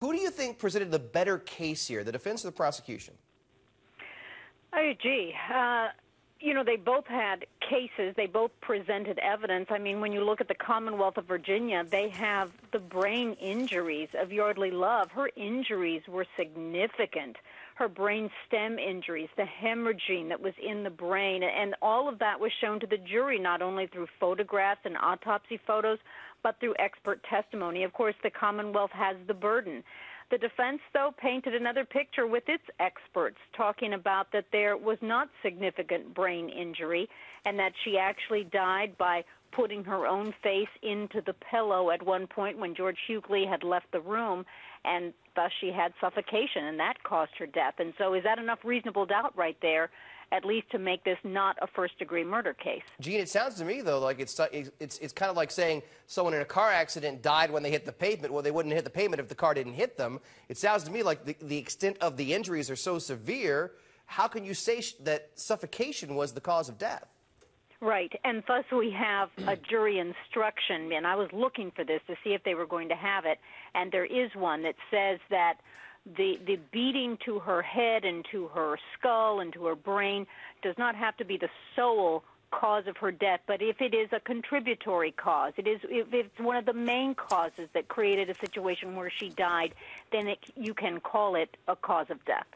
Who do you think presented the better case here, the defense or the prosecution? Oh, gee. Uh, you know, they both had cases. They both presented evidence. I mean, when you look at the Commonwealth of Virginia, they have the brain injuries of Yeardley Love. Her injuries were significant. Her brain stem injuries, the hemorrhaging that was in the brain, and all of that was shown to the jury not only through photographs and autopsy photos, but through expert testimony. Of course, the Commonwealth has the burden. The defense, though, painted another picture with its experts, talking about that there was not significant brain injury and that she actually died by putting her own face into the pillow at one point when George Huguely had left the room, and thus she had suffocation, and that caused her death. And so, is that enough reasonable doubt right there at least to make this not a first degree murder case. Gene, it sounds to me though like it's it's it's kind of like saying someone in a car accident died when they hit the pavement. Well, they wouldn't hit the pavement if the car didn't hit them. It sounds to me like the, the extent of the injuries are so severe. How can you say that suffocation was the cause of death? Right, and thus we have a jury instruction, and I was looking for this to see if they were going to have it, and there is one that says that the the beating to her head and to her skull and to her brain does not have to be the sole cause of her death, but if it is a contributory cause, it is if it's one of the main causes that created a situation where she died, then it, you can call it a cause of death.